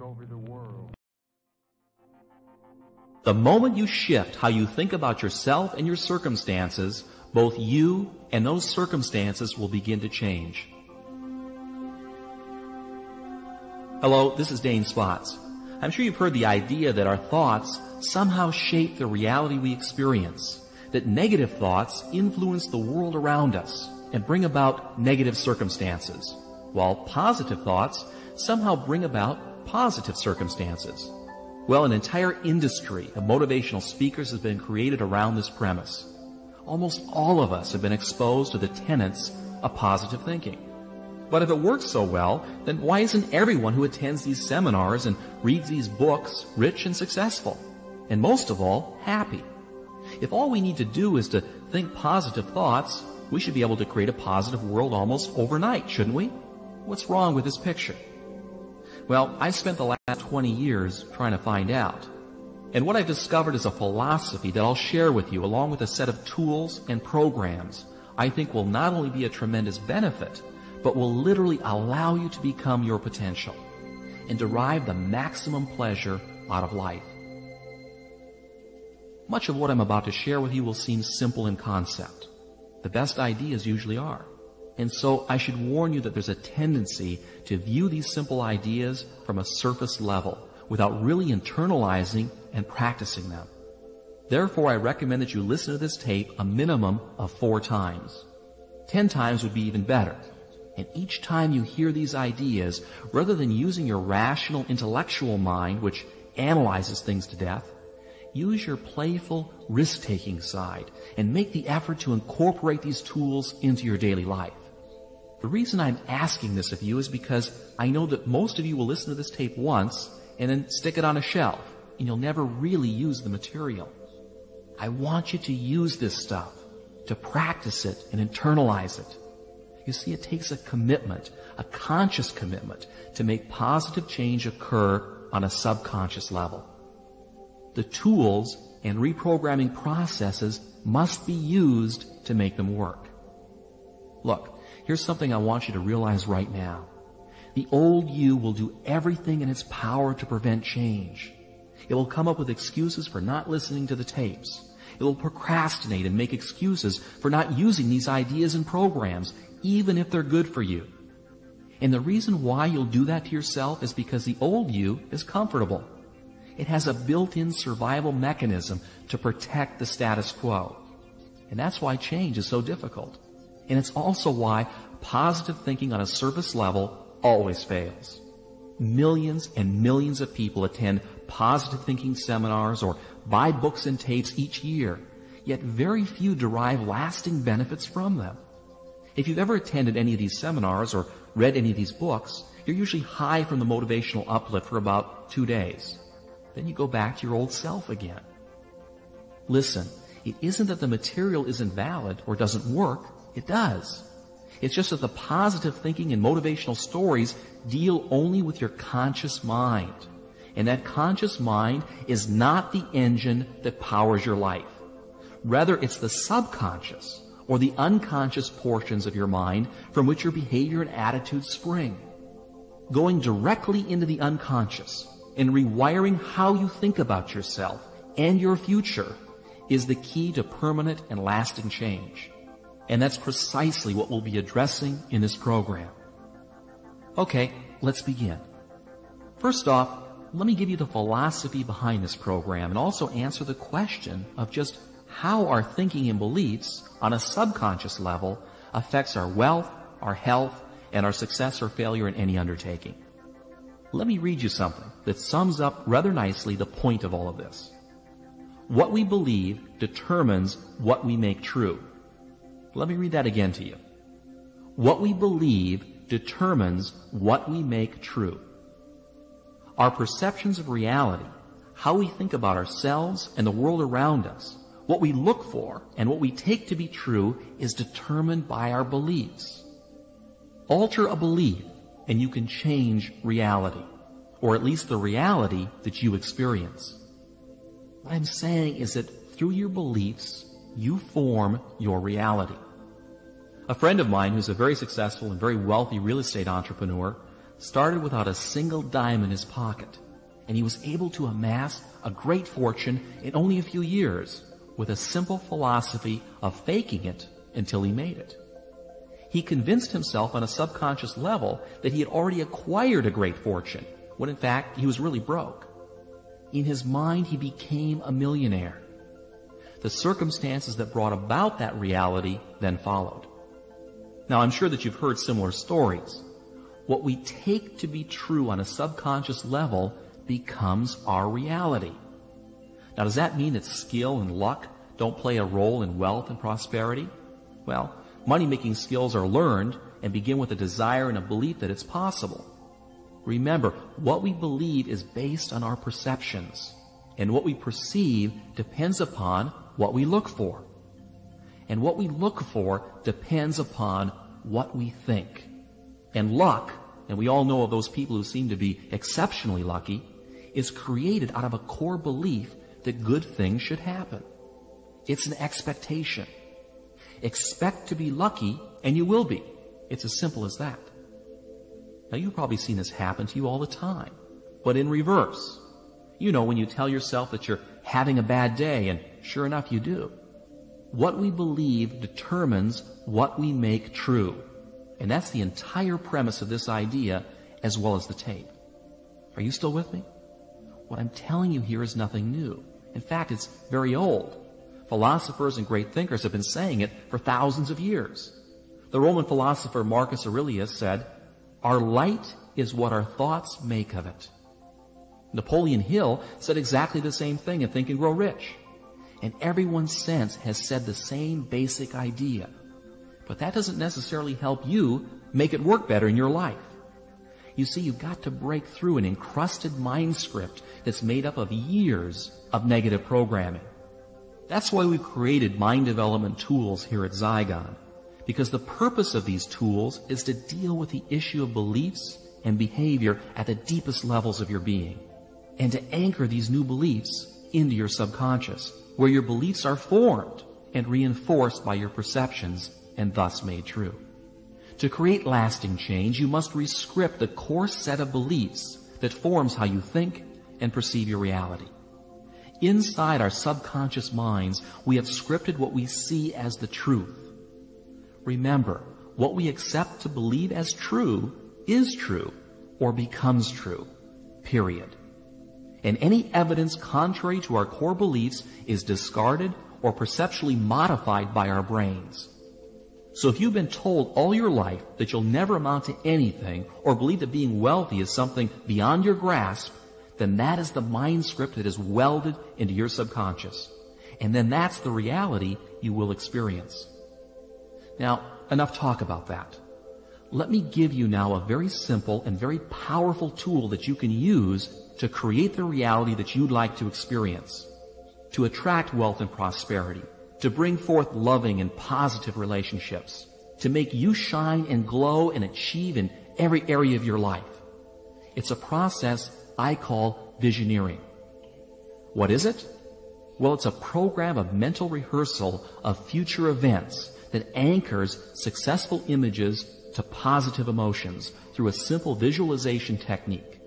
take over the world. The moment you shift how you think about yourself and your circumstances, both you and those circumstances will begin to change. Hello, this is Dane Spotts. I'm sure you've heard the idea that our thoughts somehow shape the reality we experience, that negative thoughts influence the world around us and bring about negative circumstances, while positive thoughts somehow bring about positive circumstances. Well, an entire industry of motivational speakers has been created around this premise. Almost all of us have been exposed to the tenets of positive thinking. But if it works so well, then why isn't everyone who attends these seminars and reads these books rich and successful? And most of all, happy? If all we need to do is to think positive thoughts, we should be able to create a positive world almost overnight, shouldn't we? What's wrong with this picture? Well, I've spent the last 20 years trying to find out. And what I've discovered is a philosophy that I'll share with you along with a set of tools and programs I think will not only be a tremendous benefit, but will literally allow you to become your potential and derive the maximum pleasure out of life. Much of what I'm about to share with you will seem simple in concept. The best ideas usually are. And so I should warn you that there's a tendency to view these simple ideas from a surface level without really internalizing and practicing them. Therefore, I recommend that you listen to this tape a minimum of four times. Ten times would be even better. And each time you hear these ideas, rather than using your rational intellectual mind, which analyzes things to death, use your playful risk-taking side and make the effort to incorporate these tools into your daily life. The reason I'm asking this of you is because I know that most of you will listen to this tape once and then stick it on a shelf and you'll never really use the material. I want you to use this stuff, to practice it and internalize it. You see, it takes a commitment, a conscious commitment to make positive change occur on a subconscious level. The tools and reprogramming processes must be used to make them work. Look, here's something I want you to realize right now. The old you will do everything in its power to prevent change. It will come up with excuses for not listening to the tapes. It will procrastinate and make excuses for not using these ideas and programs, even if they're good for you. And the reason why you'll do that to yourself is because the old you is comfortable. It has a built-in survival mechanism to protect the status quo. And that's why change is so difficult. And it's also why positive thinking on a surface level always fails. Millions and millions of people attend positive thinking seminars or buy books and tapes each year, yet very few derive lasting benefits from them. If you've ever attended any of these seminars or read any of these books, you're usually high from the motivational uplift for about two days. Then you go back to your old self again. Listen, it isn't that the material isn't valid or doesn't work. It does. It's just that the positive thinking and motivational stories deal only with your conscious mind. And that conscious mind is not the engine that powers your life. Rather, it's the subconscious or the unconscious portions of your mind from which your behavior and attitudes spring. Going directly into the unconscious and rewiring how you think about yourself and your future is the key to permanent and lasting change. And that's precisely what we'll be addressing in this program. Okay, let's begin. First off, let me give you the philosophy behind this program and also answer the question of just how our thinking and beliefs on a subconscious level affects our wealth, our health, and our success or failure in any undertaking. Let me read you something that sums up rather nicely the point of all of this. What we believe determines what we make true. Let me read that again to you. What we believe determines what we make true. Our perceptions of reality, how we think about ourselves and the world around us, what we look for and what we take to be true is determined by our beliefs. Alter a belief and you can change reality, or at least the reality that you experience. What I'm saying is that through your beliefs, you form your reality. A friend of mine who's a very successful and very wealthy real estate entrepreneur started without a single dime in his pocket, and he was able to amass a great fortune in only a few years with a simple philosophy of faking it until he made it. He convinced himself on a subconscious level that he had already acquired a great fortune, when in fact he was really broke. In his mind, he became a millionaire. The circumstances that brought about that reality then followed. Now, I'm sure that you've heard similar stories. What we take to be true on a subconscious level becomes our reality. Now, does that mean that skill and luck don't play a role in wealth and prosperity? Well, money making skills are learned and begin with a desire and a belief that it's possible. Remember, what we believe is based on our perceptions, and what we perceive depends upon what we look for. And what we look for depends upon what we think. And luck, and we all know of those people who seem to be exceptionally lucky, is created out of a core belief that good things should happen. It's an expectation. Expect to be lucky, and you will be. It's as simple as that. Now you've probably seen this happen to you all the time, but in reverse. You know when you tell yourself that you're having a bad day, and sure enough you do. What we believe determines what we make true. And that's the entire premise of this idea as well as the tape. Are you still with me? What I'm telling you here is nothing new. In fact, it's very old. Philosophers and great thinkers have been saying it for thousands of years. The Roman philosopher Marcus Aurelius said, our light is what our thoughts make of it. Napoleon Hill said exactly the same thing in Think and Grow Rich. And everyone since has said the same basic idea. But that doesn't necessarily help you make it work better in your life. You see, you've got to break through an encrusted mind script that's made up of years of negative programming. That's why we've created mind development tools here at Zygon because the purpose of these tools is to deal with the issue of beliefs and behavior at the deepest levels of your being, and to anchor these new beliefs into your subconscious, where your beliefs are formed and reinforced by your perceptions and thus made true. To create lasting change, you must rescript the core set of beliefs that forms how you think and perceive your reality. Inside our subconscious minds, we have scripted what we see as the truth Remember, what we accept to believe as true is true or becomes true. Period. And any evidence contrary to our core beliefs is discarded or perceptually modified by our brains. So if you've been told all your life that you'll never amount to anything or believe that being wealthy is something beyond your grasp, then that is the mind script that is welded into your subconscious. And then that's the reality you will experience. Now, enough talk about that. Let me give you now a very simple and very powerful tool that you can use to create the reality that you'd like to experience, to attract wealth and prosperity, to bring forth loving and positive relationships, to make you shine and glow and achieve in every area of your life. It's a process I call visioneering. What is it? Well, it's a program of mental rehearsal of future events that anchors successful images to positive emotions through a simple visualization technique.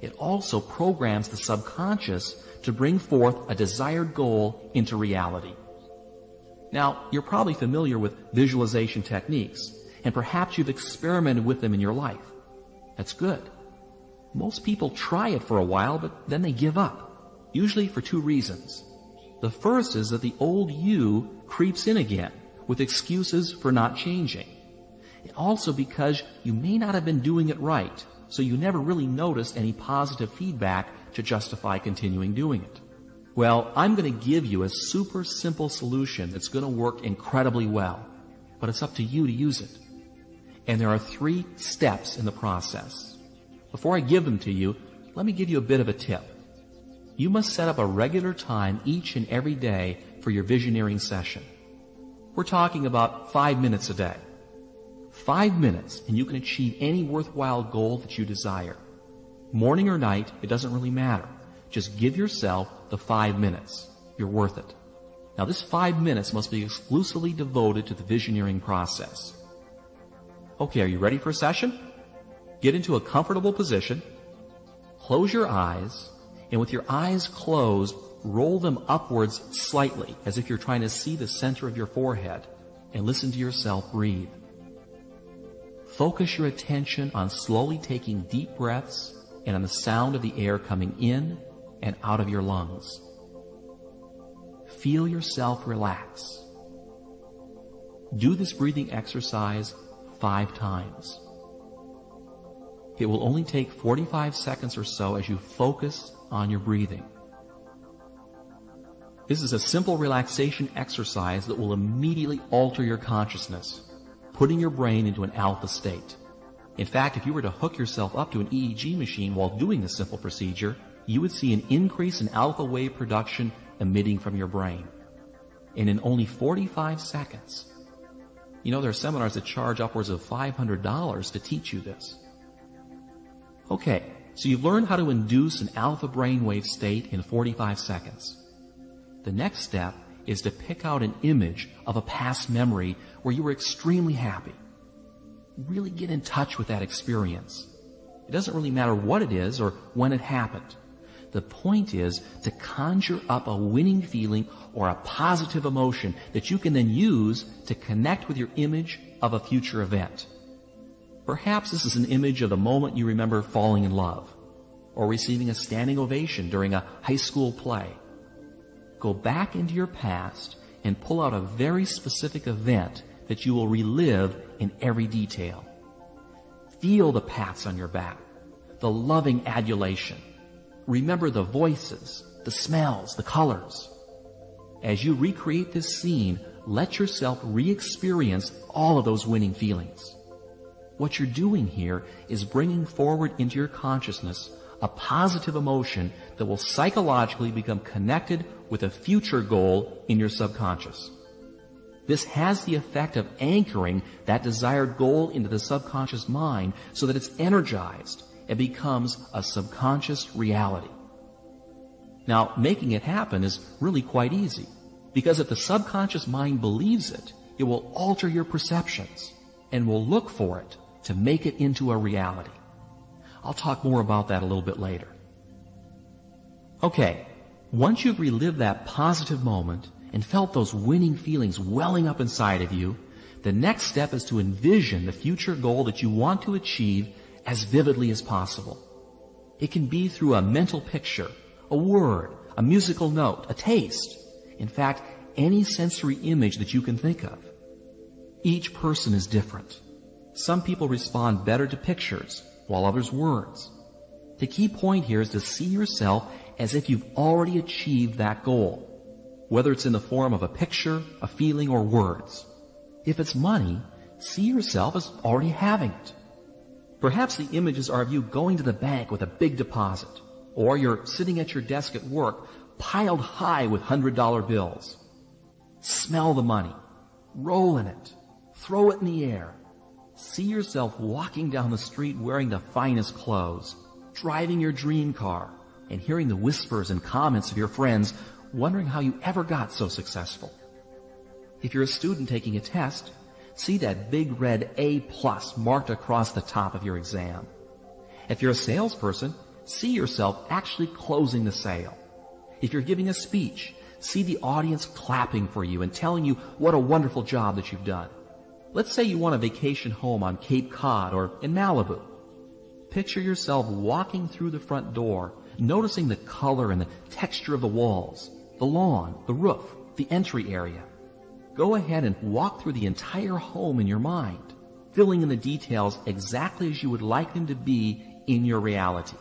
It also programs the subconscious to bring forth a desired goal into reality. Now, you're probably familiar with visualization techniques, and perhaps you've experimented with them in your life. That's good. Most people try it for a while, but then they give up, usually for two reasons. The first is that the old you creeps in again with excuses for not changing. Also because you may not have been doing it right, so you never really noticed any positive feedback to justify continuing doing it. Well, I'm going to give you a super simple solution that's going to work incredibly well, but it's up to you to use it. And there are three steps in the process. Before I give them to you, let me give you a bit of a tip. You must set up a regular time each and every day for your visioneering session. We're talking about five minutes a day. Five minutes and you can achieve any worthwhile goal that you desire. Morning or night, it doesn't really matter. Just give yourself the five minutes. You're worth it. Now this five minutes must be exclusively devoted to the visioneering process. Okay, are you ready for a session? Get into a comfortable position, close your eyes, and with your eyes closed, roll them upwards slightly as if you're trying to see the center of your forehead and listen to yourself breathe. Focus your attention on slowly taking deep breaths and on the sound of the air coming in and out of your lungs. Feel yourself relax. Do this breathing exercise five times. It will only take 45 seconds or so as you focus on your breathing. This is a simple relaxation exercise that will immediately alter your consciousness, putting your brain into an alpha state. In fact, if you were to hook yourself up to an EEG machine while doing this simple procedure, you would see an increase in alpha wave production emitting from your brain. And in only 45 seconds. You know, there are seminars that charge upwards of $500 to teach you this. Okay, so you've learned how to induce an alpha brainwave state in 45 seconds. The next step is to pick out an image of a past memory where you were extremely happy. Really get in touch with that experience. It doesn't really matter what it is or when it happened. The point is to conjure up a winning feeling or a positive emotion that you can then use to connect with your image of a future event. Perhaps this is an image of the moment you remember falling in love or receiving a standing ovation during a high school play. Go back into your past and pull out a very specific event that you will relive in every detail. Feel the pats on your back, the loving adulation, Remember the voices, the smells, the colors. As you recreate this scene, let yourself re-experience all of those winning feelings. What you're doing here is bringing forward into your consciousness a positive emotion that will psychologically become connected with a future goal in your subconscious. This has the effect of anchoring that desired goal into the subconscious mind so that it's energized and becomes a subconscious reality. Now, making it happen is really quite easy because if the subconscious mind believes it, it will alter your perceptions and will look for it to make it into a reality. I'll talk more about that a little bit later. Okay, once you've relived that positive moment and felt those winning feelings welling up inside of you, the next step is to envision the future goal that you want to achieve as vividly as possible. It can be through a mental picture, a word, a musical note, a taste. In fact, any sensory image that you can think of. Each person is different. Some people respond better to pictures, while others words. The key point here is to see yourself as if you've already achieved that goal, whether it's in the form of a picture, a feeling, or words. If it's money, see yourself as already having it. Perhaps the images are of you going to the bank with a big deposit, or you're sitting at your desk at work piled high with hundred dollar bills. Smell the money. Roll in it. Throw it in the air. See yourself walking down the street wearing the finest clothes, driving your dream car, and hearing the whispers and comments of your friends, wondering how you ever got so successful. If you're a student taking a test, see that big red A plus marked across the top of your exam. If you're a salesperson, see yourself actually closing the sale. If you're giving a speech, see the audience clapping for you and telling you what a wonderful job that you've done. Let's say you want a vacation home on Cape Cod or in Malibu. Picture yourself walking through the front door, noticing the color and the texture of the walls, the lawn, the roof, the entry area. Go ahead and walk through the entire home in your mind, filling in the details exactly as you would like them to be in your reality.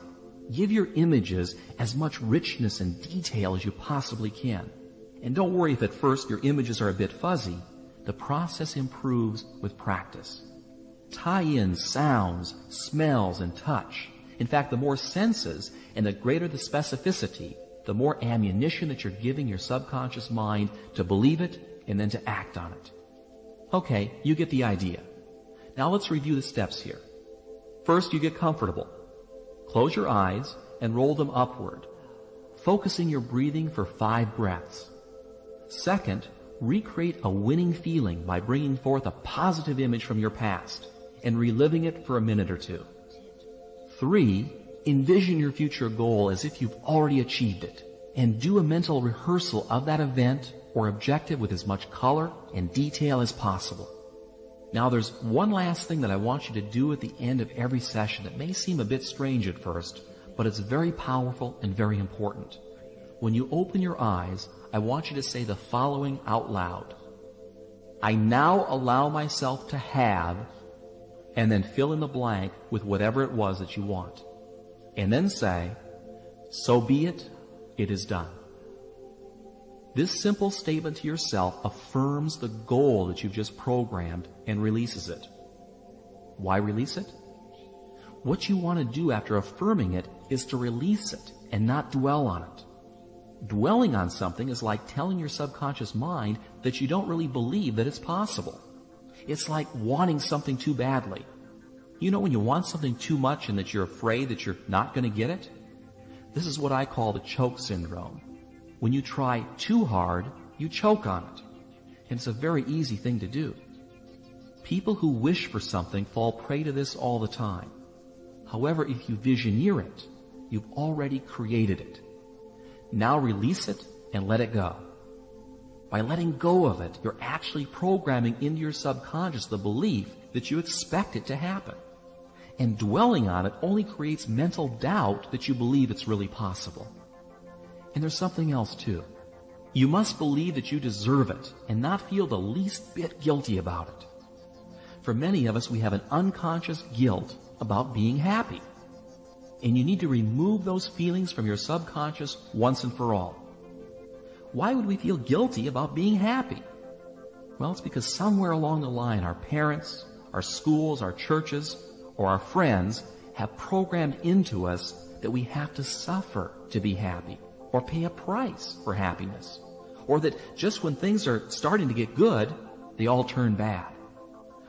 Give your images as much richness and detail as you possibly can. And don't worry if at first your images are a bit fuzzy. The process improves with practice. Tie in sounds, smells, and touch. In fact, the more senses and the greater the specificity, the more ammunition that you're giving your subconscious mind to believe it and then to act on it. Okay, you get the idea. Now let's review the steps here. First, you get comfortable. Close your eyes and roll them upward, focusing your breathing for five breaths. Second, recreate a winning feeling by bringing forth a positive image from your past and reliving it for a minute or two. Three, envision your future goal as if you've already achieved it and do a mental rehearsal of that event or objective with as much color and detail as possible. Now there's one last thing that I want you to do at the end of every session that may seem a bit strange at first, but it's very powerful and very important. When you open your eyes, I want you to say the following out loud. I now allow myself to have, and then fill in the blank with whatever it was that you want. And then say, so be it, it is done. This simple statement to yourself affirms the goal that you've just programmed and releases it. Why release it? What you want to do after affirming it is to release it and not dwell on it. Dwelling on something is like telling your subconscious mind that you don't really believe that it's possible. It's like wanting something too badly. You know when you want something too much and that you're afraid that you're not going to get it? This is what I call the choke syndrome. When you try too hard, you choke on it. And it's a very easy thing to do. People who wish for something fall prey to this all the time. However, if you visioneer it, you've already created it. Now release it and let it go. By letting go of it, you're actually programming into your subconscious the belief that you expect it to happen. And dwelling on it only creates mental doubt that you believe it's really possible. And there's something else too. You must believe that you deserve it and not feel the least bit guilty about it. For many of us, we have an unconscious guilt about being happy. And you need to remove those feelings from your subconscious once and for all. Why would we feel guilty about being happy? Well, it's because somewhere along the line, our parents, our schools, our churches, or our friends have programmed into us that we have to suffer to be happy or pay a price for happiness. Or that just when things are starting to get good, they all turn bad.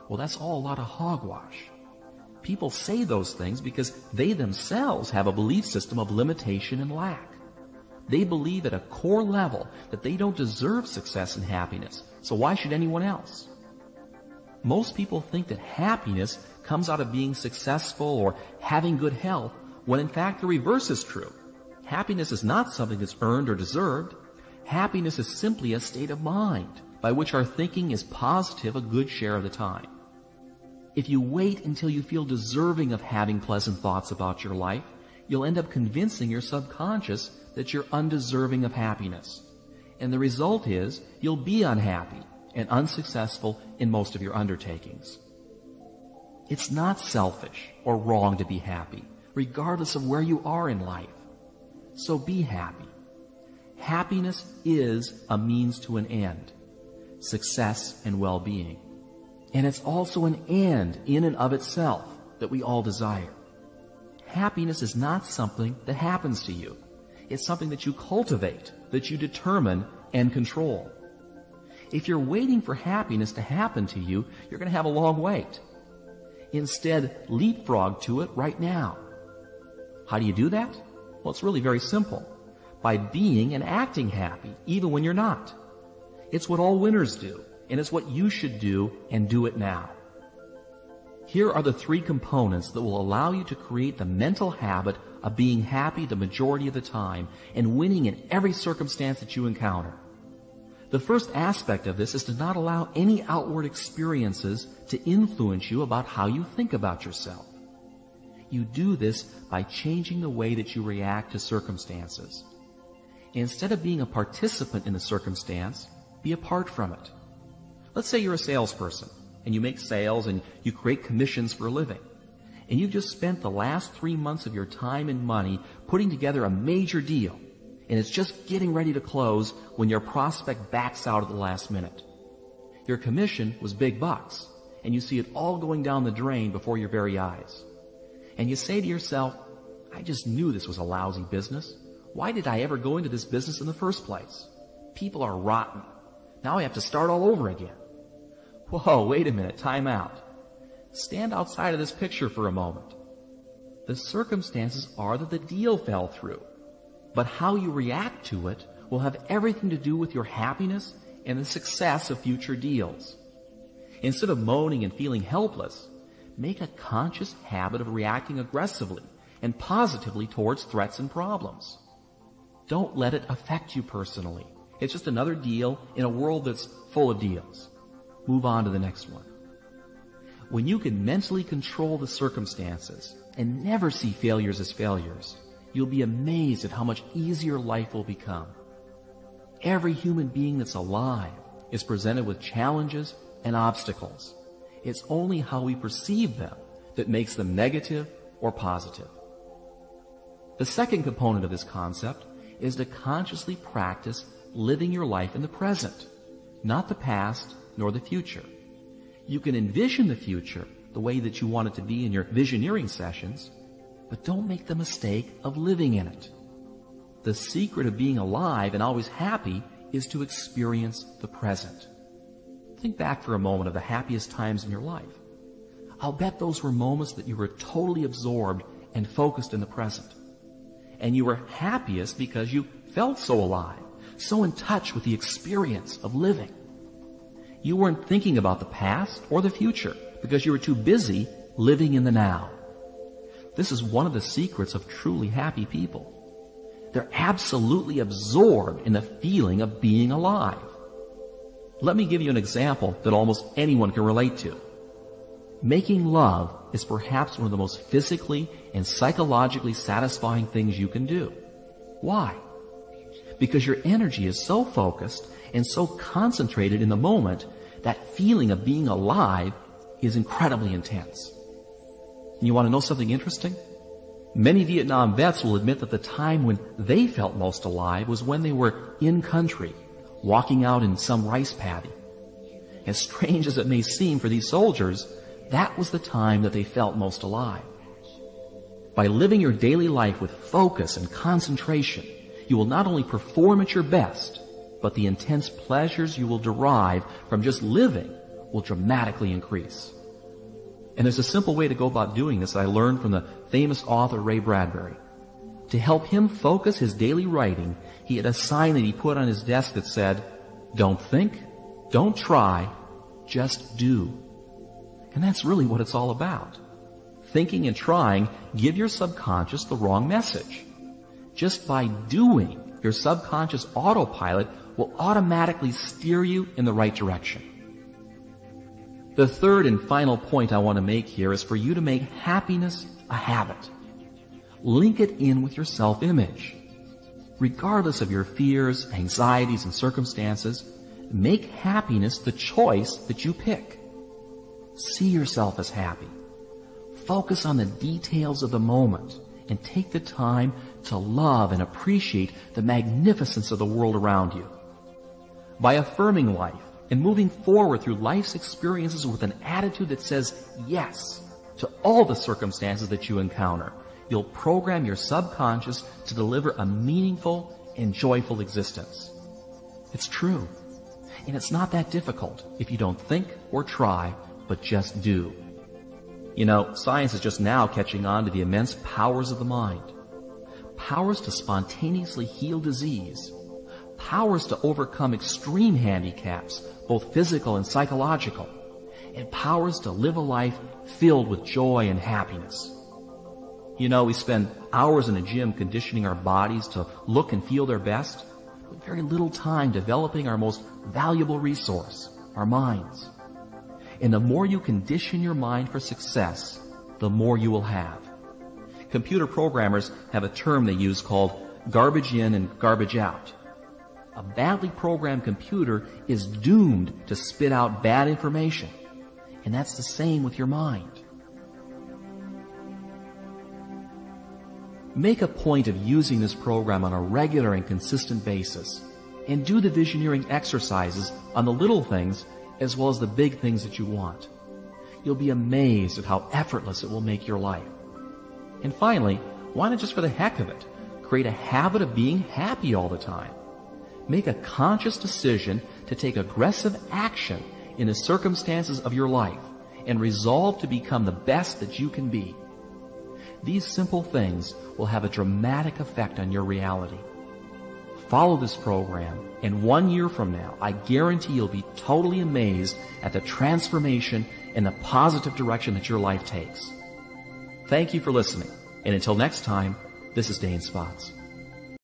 Well, that's all a lot of hogwash. People say those things because they themselves have a belief system of limitation and lack. They believe at a core level that they don't deserve success and happiness, so why should anyone else? Most people think that happiness comes out of being successful or having good health, when in fact the reverse is true. Happiness is not something that's earned or deserved. Happiness is simply a state of mind by which our thinking is positive a good share of the time. If you wait until you feel deserving of having pleasant thoughts about your life, you'll end up convincing your subconscious that you're undeserving of happiness. And the result is you'll be unhappy and unsuccessful in most of your undertakings. It's not selfish or wrong to be happy, regardless of where you are in life. So be happy. Happiness is a means to an end, success and well-being. And it's also an end in and of itself that we all desire. Happiness is not something that happens to you. It's something that you cultivate, that you determine and control. If you're waiting for happiness to happen to you, you're going to have a long wait. Instead, leapfrog to it right now. How do you do that? Well, it's really very simple. By being and acting happy, even when you're not. It's what all winners do and it's what you should do and do it now. Here are the three components that will allow you to create the mental habit of being happy the majority of the time and winning in every circumstance that you encounter. The first aspect of this is to not allow any outward experiences to influence you about how you think about yourself. You do this by changing the way that you react to circumstances. Instead of being a participant in the circumstance, be apart from it. Let's say you're a salesperson and you make sales and you create commissions for a living. And you've just spent the last three months of your time and money putting together a major deal. And it's just getting ready to close when your prospect backs out at the last minute. Your commission was big bucks and you see it all going down the drain before your very eyes. And you say to yourself, I just knew this was a lousy business. Why did I ever go into this business in the first place? People are rotten. Now I have to start all over again. Whoa, wait a minute, time out. Stand outside of this picture for a moment. The circumstances are that the deal fell through. But how you react to it will have everything to do with your happiness and the success of future deals. Instead of moaning and feeling helpless, make a conscious habit of reacting aggressively and positively towards threats and problems. Don't let it affect you personally. It's just another deal in a world that's full of deals. Move on to the next one. When you can mentally control the circumstances and never see failures as failures, you'll be amazed at how much easier life will become. Every human being that's alive is presented with challenges and obstacles. It's only how we perceive them that makes them negative or positive. The second component of this concept is to consciously practice living your life in the present, not the past nor the future. You can envision the future the way that you want it to be in your visioneering sessions, but don't make the mistake of living in it. The secret of being alive and always happy is to experience the present. Think back for a moment of the happiest times in your life. I'll bet those were moments that you were totally absorbed and focused in the present. And you were happiest because you felt so alive, so in touch with the experience of living. You weren't thinking about the past or the future because you were too busy living in the now. This is one of the secrets of truly happy people. They're absolutely absorbed in the feeling of being alive. Let me give you an example that almost anyone can relate to. Making love is perhaps one of the most physically and psychologically satisfying things you can do. Why? Because your energy is so focused and so concentrated in the moment that feeling of being alive is incredibly intense. You want to know something interesting? Many Vietnam vets will admit that the time when they felt most alive was when they were in country, walking out in some rice paddy. As strange as it may seem for these soldiers, that was the time that they felt most alive. By living your daily life with focus and concentration, you will not only perform at your best, but the intense pleasures you will derive from just living will dramatically increase. And there's a simple way to go about doing this I learned from the famous author Ray Bradbury. To help him focus his daily writing, he had a sign that he put on his desk that said, don't think, don't try, just do. And that's really what it's all about. Thinking and trying give your subconscious the wrong message. Just by doing, your subconscious autopilot will automatically steer you in the right direction. The third and final point I want to make here is for you to make happiness a habit. Link it in with your self-image. Regardless of your fears, anxieties, and circumstances, make happiness the choice that you pick. See yourself as happy. Focus on the details of the moment and take the time to love and appreciate the magnificence of the world around you. By affirming life and moving forward through life's experiences with an attitude that says yes to all the circumstances that you encounter, you'll program your subconscious to deliver a meaningful and joyful existence. It's true. And it's not that difficult if you don't think or try, but just do. You know, science is just now catching on to the immense powers of the mind. Powers to spontaneously heal disease. Powers to overcome extreme handicaps, both physical and psychological. And powers to live a life filled with joy and happiness. You know, we spend hours in a gym conditioning our bodies to look and feel their best, but very little time developing our most valuable resource, our minds. And the more you condition your mind for success, the more you will have. Computer programmers have a term they use called garbage in and garbage out. A badly programmed computer is doomed to spit out bad information. And that's the same with your mind. Make a point of using this program on a regular and consistent basis. And do the visioneering exercises on the little things as well as the big things that you want. You'll be amazed at how effortless it will make your life. And finally, why not just for the heck of it, create a habit of being happy all the time? Make a conscious decision to take aggressive action in the circumstances of your life and resolve to become the best that you can be. These simple things will have a dramatic effect on your reality. Follow this program, and one year from now, I guarantee you'll be totally amazed at the transformation and the positive direction that your life takes. Thank you for listening. And until next time, this is Dane Spotts.